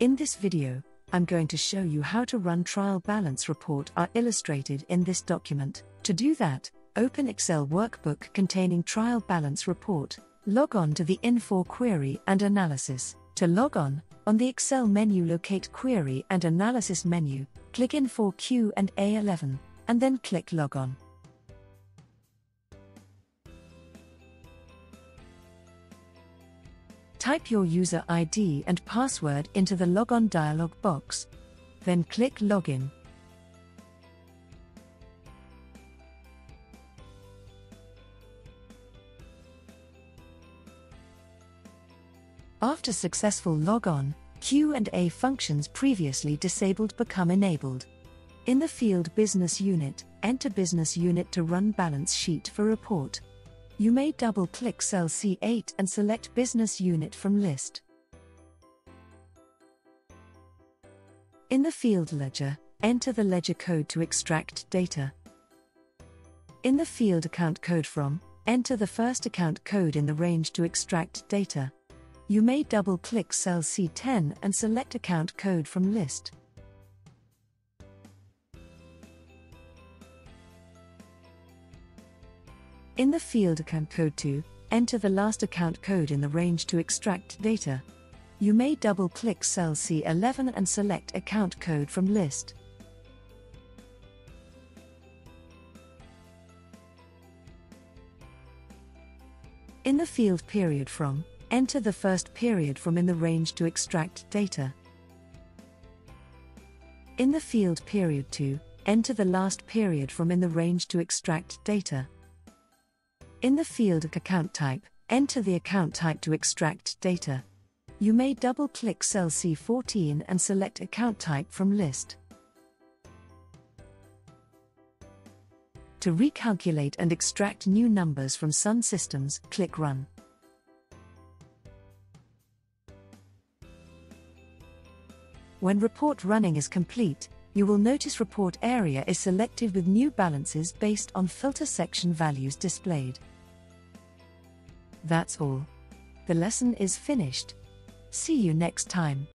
In this video, I'm going to show you how to run trial balance report are illustrated in this document. To do that, open Excel workbook containing trial balance report, log on to the Infor query and analysis. To log on, on the Excel menu locate query and analysis menu, click Infor Q and A11, and then click log on. Type your user ID and password into the logon dialog box. Then click Login. After successful logon, Q&A functions previously disabled become enabled. In the field Business Unit, enter Business Unit to run balance sheet for report. You may double-click cell C8 and select Business Unit from list. In the field Ledger, enter the ledger code to extract data. In the field Account code from, enter the first account code in the range to extract data. You may double-click cell C10 and select account code from list. In the field account code to, enter the last account code in the range to extract data. You may double-click cell C11 and select account code from list. In the field period from, enter the first period from in the range to extract data. In the field period to, enter the last period from in the range to extract data. In the field account type, enter the account type to extract data. You may double click cell C14 and select account type from list. To recalculate and extract new numbers from SunSystems, click Run. When report running is complete, you will notice report area is selected with new balances based on filter section values displayed. That's all. The lesson is finished. See you next time.